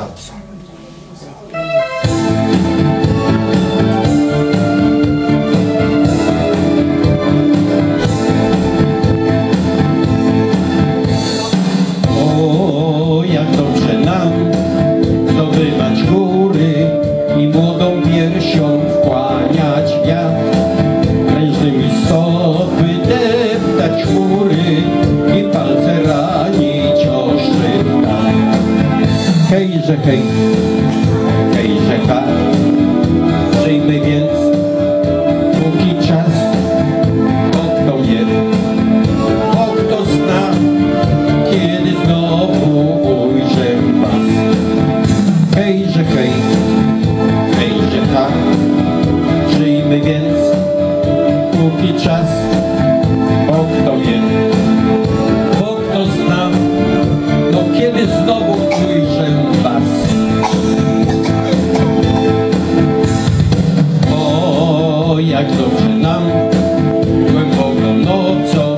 バッツさん。chequem. jak dobrze nam Głęboką nocą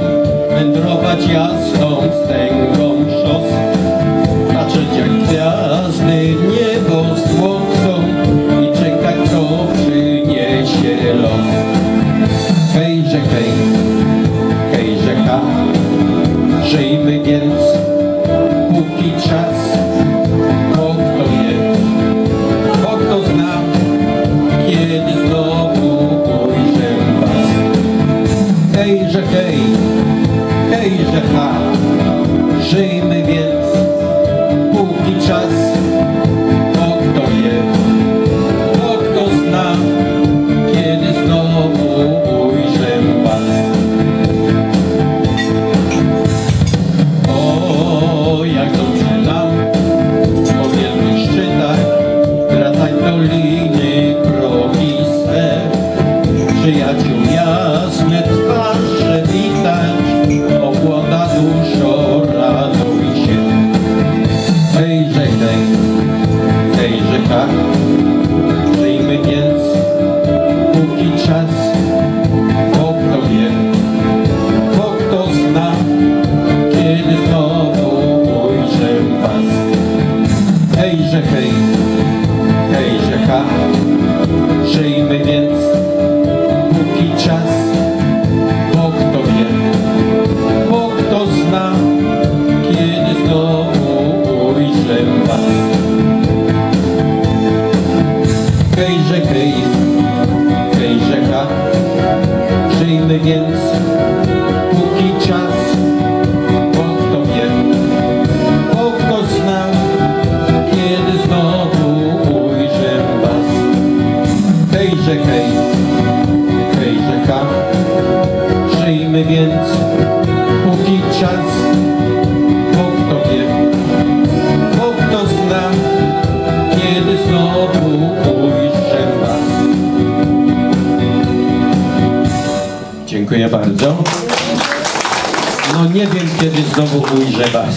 wędrować jasną wstęgą hejże hej, hejże ha. Żyjmy więc, póki czas hejże hej, hejże ha. Żyjmy więc póki czas. Bo kto wie, bo kto zna. Kiedy znowu ujrzę was. Hejże hej, hejże ha. Żyjmy więc Dziękuję bardzo. No nie wiem, kiedy znowu ujrzę Was.